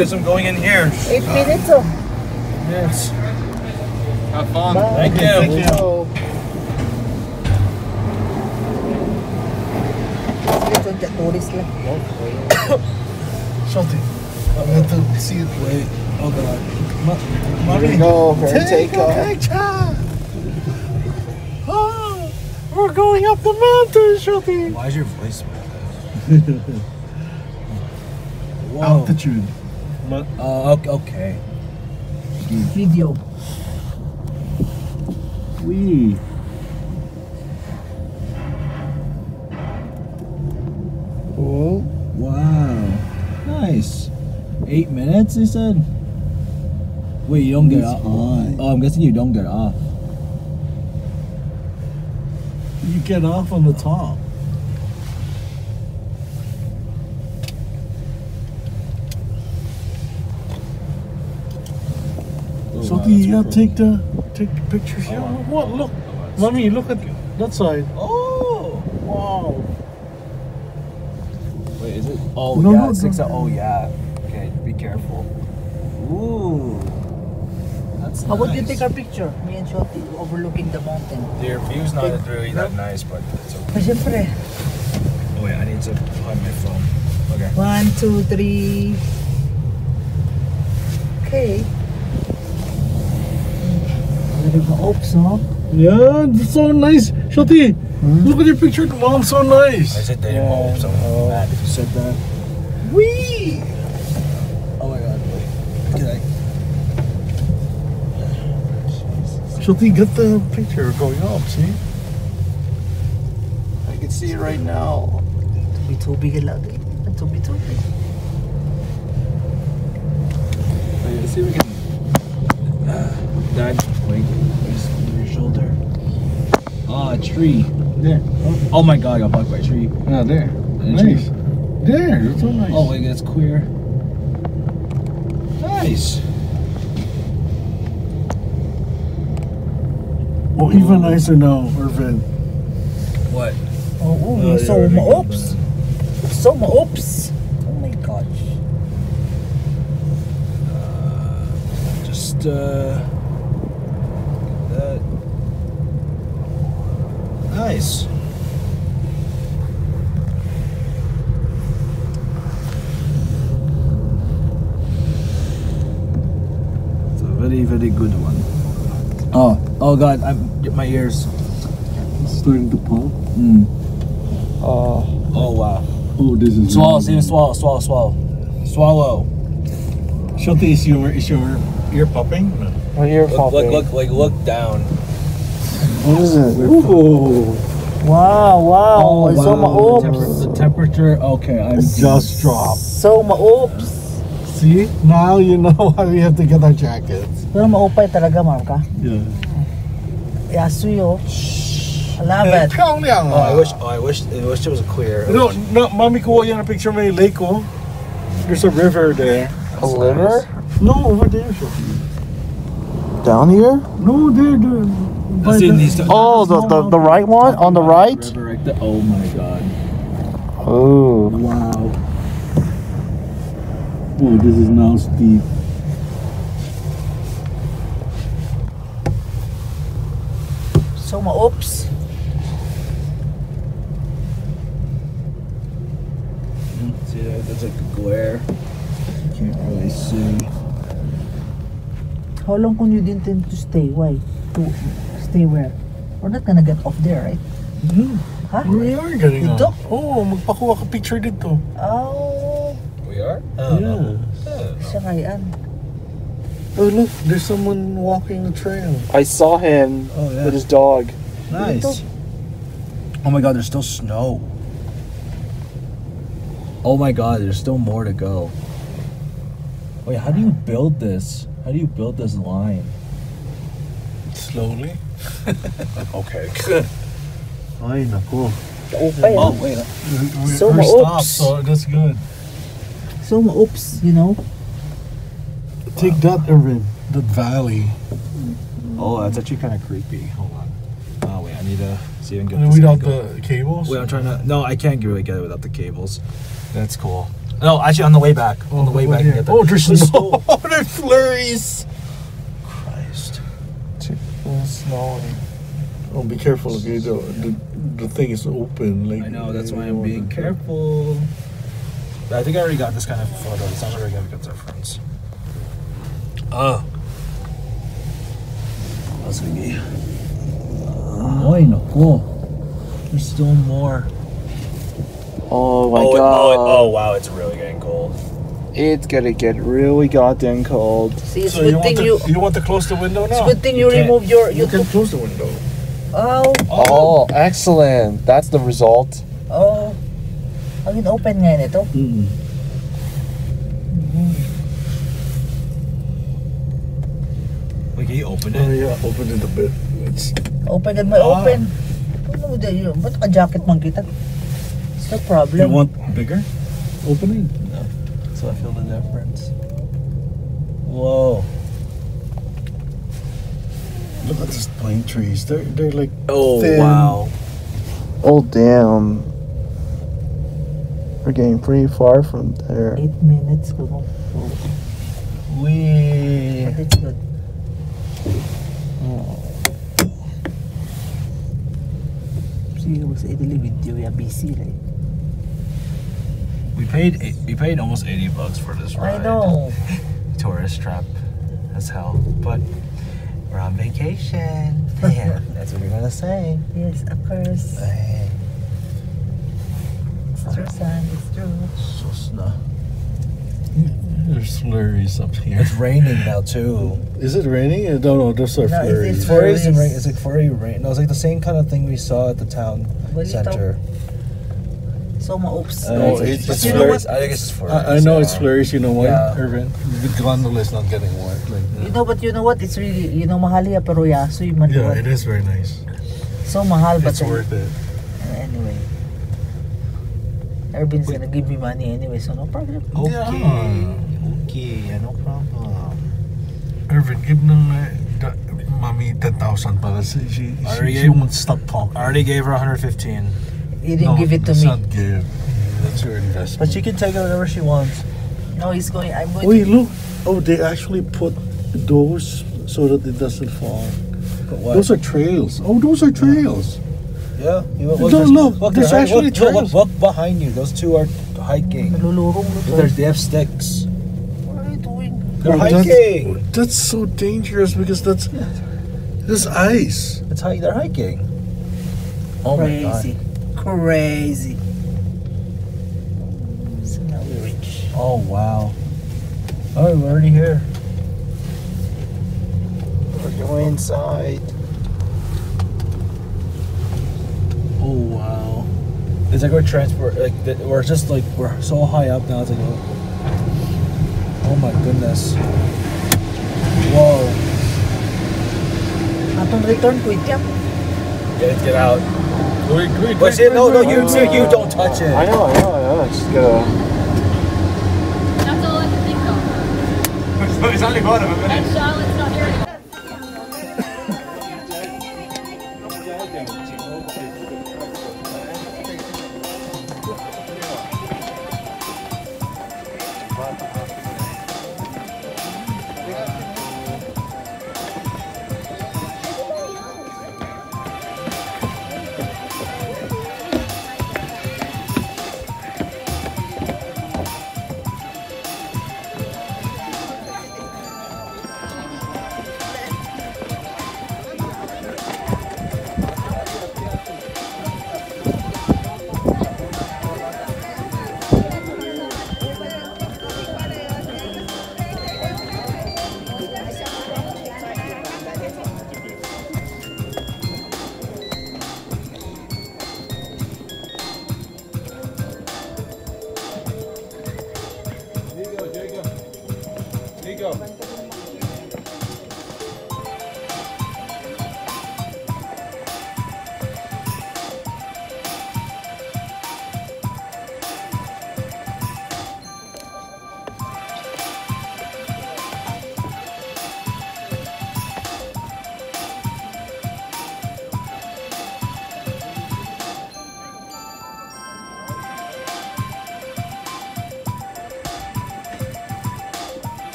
okay. I'm going in here. Eight minutes. Yes. Have fun. Thank you. Thank you. Ito dyan, tourist lang. Something. I want to see it. Wait. Oh god. Mommy, go for a take a takeoff. picture. Oh, we're going up the mountain, Shotty. Why is your voice like that? Whoa. Altitude. Uh, okay. okay. Video. Wee. Oh, Wow. Nice. Eight minutes, they said? Wait, you don't get off. Oh, I'm guessing you don't get off. you get off on the top. So wow, do you take the take the pictures here? Oh, what? Look, mommy, look at that side. Oh! Wow. Wait, is it? Oh, No, yeah. no, six. no. Oh, yeah. Okay, be careful. Ooh. That's How would you take our picture? Me and Shotty overlooking the mountain. Your view's not really that nice, but it's okay. Oh, wait, I need to hide my phone. Okay. One, two, three. Okay. Very good. Oops, huh? Yeah, it's so nice. Shoti, look at your picture. Mom, so nice. I nice. said that yeah. home, so I'm mad if you said that. Wee. Oh my god, wait. Can I? Shoti, get the picture going up. See? I can see it right now. Tubig-tubig lagi. Tubig-tubig. Wait, let's see if we can. Uh, Dad, wait. Where's your shoulder? Ah, a tree. There. Oh my god, I got bugged by a tree. Yeah, there. And a tree. Nice. There, it's so nice. Oh wait, that's queer. Nice. Oh, even nicer now, Ervin. What? Oh, oh, Oh, so yeah, ma-oops. So ma-oops. Oh my gosh. Just uh. That. Nice. It's a very, very good one. Oh, oh god, I'm my ears. It's starting to pop. Mm. Oh, Oh wow. Oh, this is Swallow, Steven, swallow, swallow, swallow. Swallow. Shoti, is your is your ear popping? No. my ear Look, popping. look, look, like look down. What is it? Oh, Wow, wow. so The, ma-oops. temper- the temperature. Okay, I'm just dropped. So ma-oops. See, now you know why we have to get our jackets. Pero maupay talaga, Marka. Yeah. Yasu yo. I love Eh, it. 漂亮 Oh, I 啊 wish. Oh, I wish. I wish it was clear. I No, wish- no, mommy, kuha yan a picture may lake, oh. There's a river there. A liver? No, over there, Shoti. Down here? No, there, there. by That's in the- Oh, the, the, the right one? On the right? River right there. Oh my god. Oh. Wow. Oh, this is now steep. So ma-oops. See that? That's like a glare. Can't really see. How long can you intend to stay? Why? To stay where? We're not gonna get off there, right? Hmm. Huh? We are getting Dito? up. Oh, magpakuha ka picture dito. Oh, We are. Yeah. siya kayan. Oh, look, there's someone walking the trail. I saw him Oh yeah. with his dog. Nice. Oh my god, there's still snow. Oh my god, there's still more to go. Wait, how do you build this? How do you build this line? Slowly. Okay. Ay, nako. Upay, Oh wait, We- So we're ma-oops. stopped, so that's good. So ma-oops, you know? Take that, Ervin. That valley. Oh, that's actually kind of creepy. Hold on. Oh wait, I need to see if I can get And this without angle. the cables. Wait, I'm trying to. No, I can't really get it without the cables. That's cool. No, actually, on the way back. on oh, the way back, I can get that. Oh, there's snow. Oh, there's flurries. Christ. snowing. Oh, be careful. Okay, the, the the thing is open. Like I know. That's why I'm want being to- careful. I think I already got this kind of photo. It's not very good good reference. Ah. Oh, sige. Ay, nako. There's still more. Oh my oh, god. Oh, oh, wow, it's really getting cold. It's gonna get really goddamn cold. See, it's So good you want, thing to, you. you want to close the window now. It's now? good thing you, You remove your. You You can close the window. Oh, Oh, excellent. That's the result. oh. Ang open nga nito. Mm. Wait, can you open Oh yeah, open it a bit. It's Open and may Ah. open. Ano da yun? Ba't ka-jacket man kita? It's no problem. you want bigger? Opening. So I feel the difference. Whoa. Look at these pine trees. They're they're like Oh, Thin. wow. Oh damn. We're getting pretty far from there. Eight minutes ko mo. Wee. But it's good. See, was Italy video ya busy like. We paid eight, we paid almost 80 bucks for this ride. I know. Tourist trap as hell. But we're on vacation. Yeah, that's what you're gonna say. Yes, of course. Hey. It's true, son. It's true. So there's flurries up here. It's raining now too. Is it raining? I don't know. Those are No, it's- flurries. it's Flurries and rain. Flurries. It's like flurry rain. No, it's like the same kind of thing we saw at the town Balito. center. So, ma-oops. Uh, Oh, it's, it's- it's it's you know flurries. what? I think it's just flurries. I, I know yeah. it's flurries. You know why, Yeah. Ervin? The gondola is not getting wet. Like, You know, but you know what? It's really, you know, mahal ya, pero yasoy man. yeah, what? it is very nice. So mahal, but It's worth it. anyway. Ervin's gonna give me money anyway, so no problem. Okay. Yeah. Okay. No problem. Ervin, give ng uh, mommy 10,000 para she, she, she, she won't stop talking. I already gave her 115. You didn't no, give it to that's me. not give. That's your investment. But she can take it whatever she wants. No, he's going. I'm going. Wait, to, look. Oh, they actually put those so that it doesn't fall. But what? Those are trails. Oh, those are trails. yeah. You, Look, look, there's they're- actually look, look, trails. look behind you. Those two are hiking. Nalulurong mo They're, to. they have sticks. What are you doing? They're Oh, that's- hiking. That's so dangerous because that's yeah. there's ice. That's how they're hiking. Oh my god. Crazy. So now we reach. Oh wow. Oh, we're already here. We're going inside. Oh wow. It's like we're transport like we're just like we're so high up now. It's like oh, oh my goodness. Whoa. Atong return, quit yan. Get get out. Wait, wait, But see, no, no, you, you, you don't touch it. I know, I know, I know. It's just gotta. That's all I can think of. it's only one of them.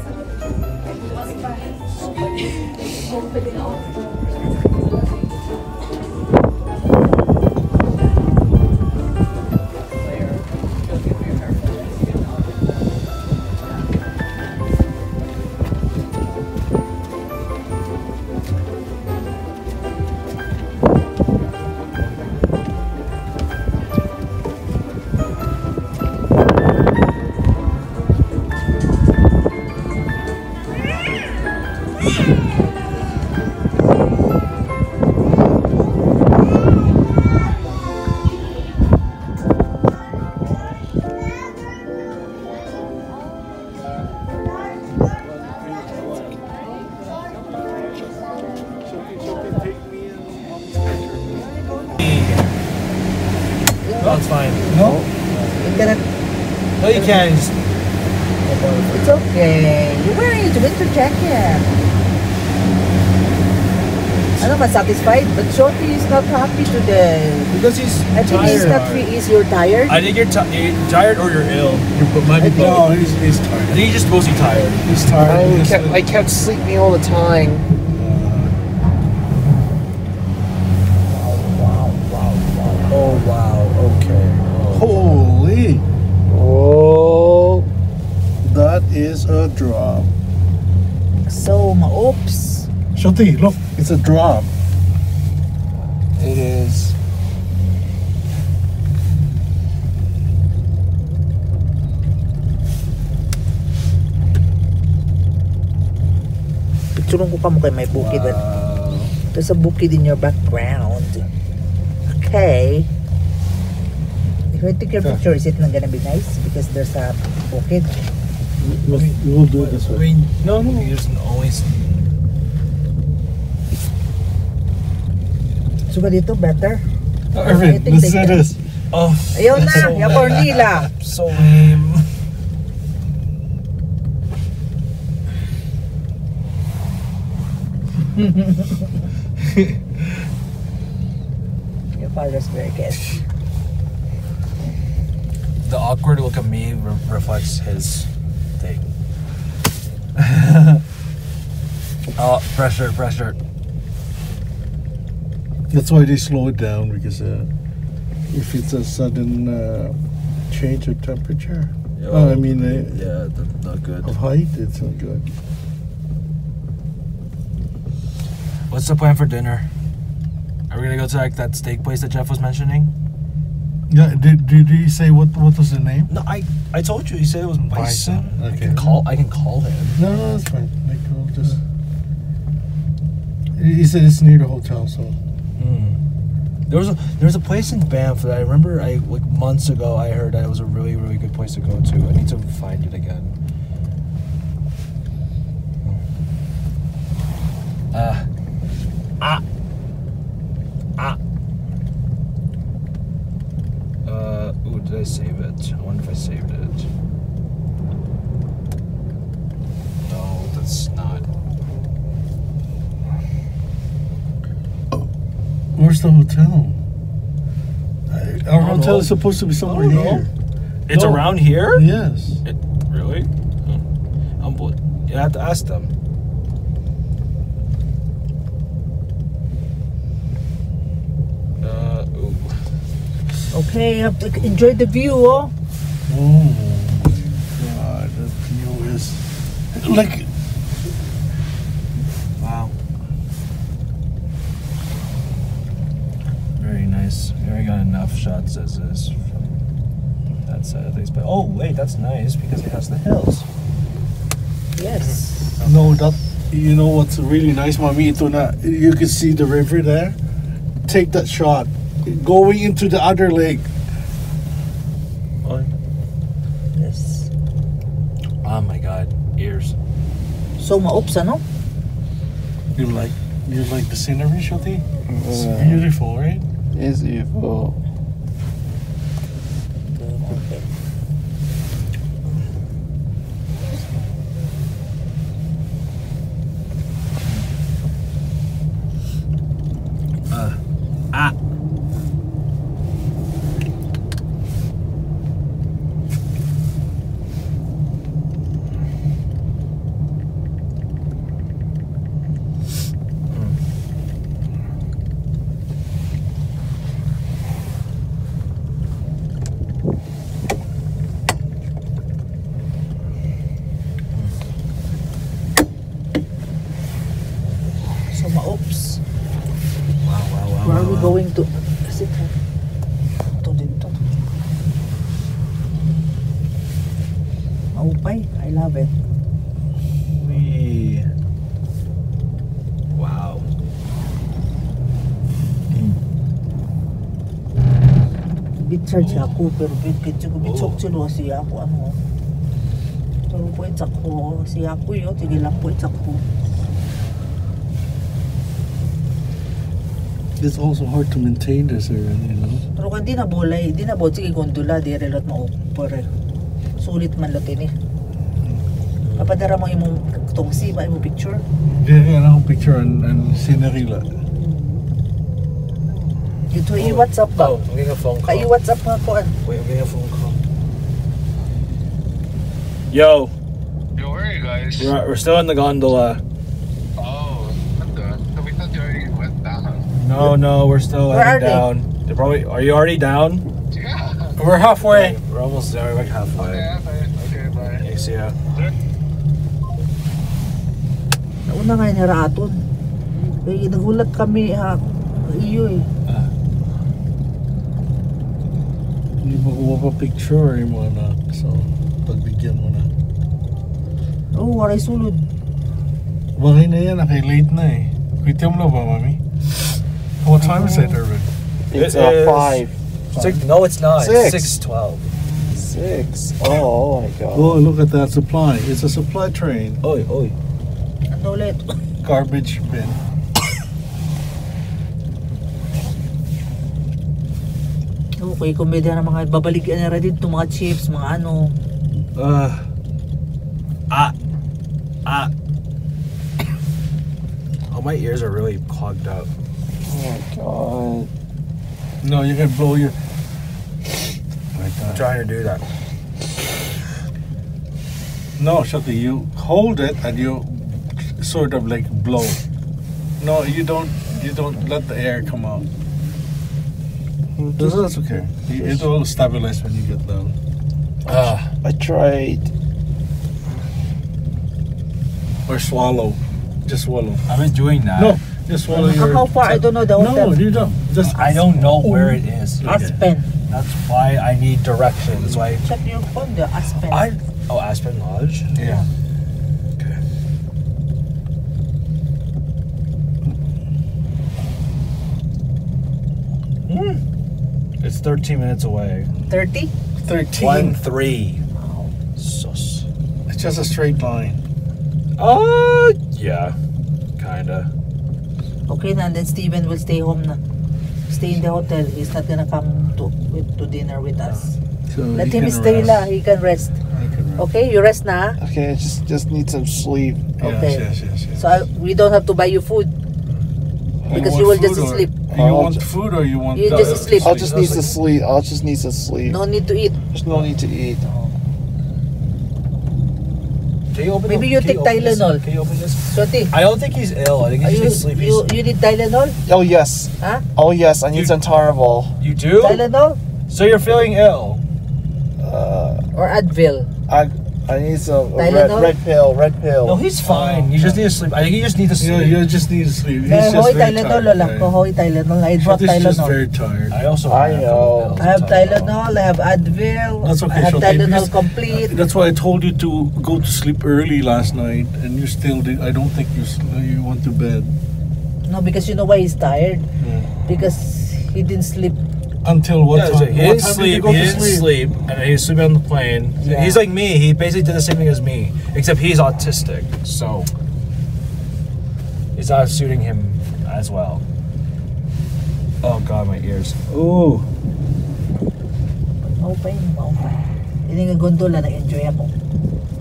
Wala pa rin sa Bukas No, you can. Just, it's okay. You're wearing a winter jacket. Ano, mas satisfied? But Shorty is not happy today. because he's I think he's not free. Is you're tired? I think you're, ti- you're tired or you're ill. You're but might be both. No, he's, he's I tired. think you're just mostly tired. He's tired. I because, kept, I kept sleeping all the time. So, ma-oops. Shoti, look, it's a drop. it is. Picturean ko ka mo kay may bukid. Wow. There's a bukid in your background. Okay. If I take your picture, is it not gonna be nice? Because there's a bukid. We'll, we'll do it this I way. mean, no, no. You just always. So, dito better? Ah, Ervin, I think listen they this. Oh. Ayun na, so yung lame. Cornila. So lame. Your father's very good. The awkward look at me re- reflects his thing. oh, pressure, pressure. That's why they slow it down because uh, if it's a sudden uh, change of temperature, uh, I mean uh, yeah, th- not good. of height, it's not good. What's the plan for dinner? Are we gonna go to like that steak place that Jeff was mentioning? Yeah, did, did he say what what was the name? No, I I told you. He said it was Bison. Bison, I okay. can call. I can call him. No, no, that's fine. Like, we'll just. He said it's near the hotel, so. Hmm. There was a there was a place in Banff that I remember. I like months ago. I heard that it was a really really good place to go to. I need to find it again. Uh, ah, ah. Uh, ooh, did I save it? I wonder if I saved it. No, that's not. Where's the hotel? I- Our hotel know. is supposed to be somewhere don't know. here. It's No. around here. Yes. It, really? Oh. I'm bl- You have to ask them. Uh, ooh. Okay, have to enjoy the view, oh. Oh my god, the view is like Wow. Very nice. We already enough shots as is from that side of things. But oh wait, that's nice because it has the hills. Yes. no that you know what's really nice, mommy. Ito na you can see the river there. Take that shot, going into the other lake. Yes. Oh my god, ears. So, ma-oops, ano? You like you like the scenery, Shoti? It's Uh, beautiful, right? is evil. going to. I love it. Oui. Wow. Bitcharge oh. ako pero bitbitso ko bitsoksin oh. siya ako ano. Pero po itak ko siya ko yo tigil lang po. It's also hard to maintain this area, you know. Pero kung di na bolay, di na bolay, sige gondola, di relot mo pare. Sulit man lot ini. Eh. Papadara mo imong tungsi ba imong picture? Dili na akong picture and, and scenery la. Dito i WhatsApp ba? Oh, I'm getting a phone call. Kay WhatsApp nga ko. Wait, I'm getting a phone call. Yo, Yo, where are you guys? we're, we're still in the gondola. Oh, what the? So we thought you already went down. No, no, we're still Where heading are down. They're probably. Are you already down? Yeah. We're halfway. We're almost there. We're like halfway. Okay, bye. Okay, bye. Okay, see ya. Nauna nga ni Raton. Kaya nagulat kami ha. Iyo eh. Hindi mo kuha pa picture eh, mo na. So, pagbigyan mo na. Oh, waray sulod. Bakay na yan, nakay late na eh. Kwitiyo na ba, mami? What time is it, Ervin? It's It uh, five, Six, no, it's not. Six. Six twelve. six. Oh, my god. Oh, look at that supply. It's a supply train. Oi, oi. Ano ulit? Garbage bin. Okay, kung may na mga babalikan na rin dito, mga chips, mga ano. Uh. Ah. Ah. Oh, my ears are really clogged up. Oh my god. No, you can blow your... Like I'm trying to do that. No, Shakti, you hold it and you sort of like blow. No, you don't. You don't let the air come out. This is okay. It will stabilize when you get down. Ah. I tried. Or swallow. Just swallow. I'm been doing that. No, just swallow How, your. how far? I don't know the No, hotel. you don't. Just I don't know where it is. Aspen. That's why I need directions. That's why. Check your phone there, Aspen. I. Oh, Aspen Lodge. yeah. Okay. Hmm. It's 13 minutes away. 30? Thirteen. One three. Sus. It's just a straight line. Uh, yeah, kinda. Okay na, and then Steven will stay home na. Stay in the hotel. He's not gonna come to with, to dinner with us. So Let he him can stay rest. la. He can rest. He can rest. Okay, you rest na. Okay, I just just need some sleep. Okay. Yes, yes, yes, yes. So I, we don't have to buy you food. Mm. because you will want just food or- sleep. You oh, I'll want ju- food or you want? You just sleep. I'll just need to sleep. I'll just need to sleep. No need to eat. There's no need to eat. Oh. Can you open Maybe the- you can take open this? Tylenol. Can you open this? Shorty, I don't think he's ill. I think are he's you, just sleepy. you, you need Tylenol? Oh yes. Huh? Oh yes. I need You- some Taraval. You do? Tylenol So you're feeling ill? Uh, or Advil? I I need some red, red pill. Red pill. No, he's fine. You oh. just need to sleep. I think you just need to You, sleep. you just need to sleep. He's just very tired. lola. right? Ko hoy Tylenol. I brought Shorty's just very tired. I also. I have know. Um, I have Tylenol, I have Advil, That's okay, I have Shorty, Tylenol complete. That's why I told you to go to sleep early last night, and you still did. I don't think you you went to bed No, because you know why he's tired? Yeah. Because he didn't sleep. Until what Yeah, time? he what didn't time sleep. did you go He to didn't sleep? sleep, and he's sleeping on the plane. Yeah. He's like me. He basically did the same thing as me, except he's autistic, so it's not suiting him as well. Oh god, my ears. Oh, Maupay, maupay. Hindi nga gondola, nag-enjoy ako.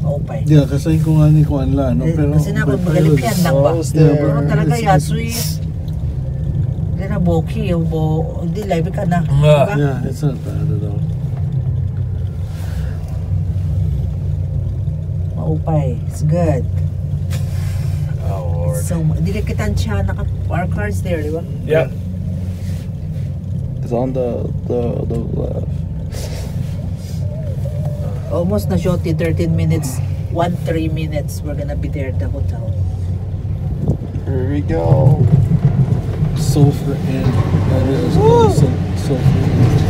Maupay. yeah, kasi ko nga ni Kuan la, no? Eh, Pero, kasi na but- magalipyan lang ba? I was Pero talaga It's- yasui. Hindi na boki, o bo, hindi live ka na. Yeah, it's not bad at all. Maupay. It's good. Oh lord. So, hindi kita siya naka our cars there, di ba? Yeah. It's on the the the left. Almost na shorty, 13 minutes. 1, 3 minutes, we're gonna be there at the hotel. Here we go. Sulfur and that is sul- sulfur.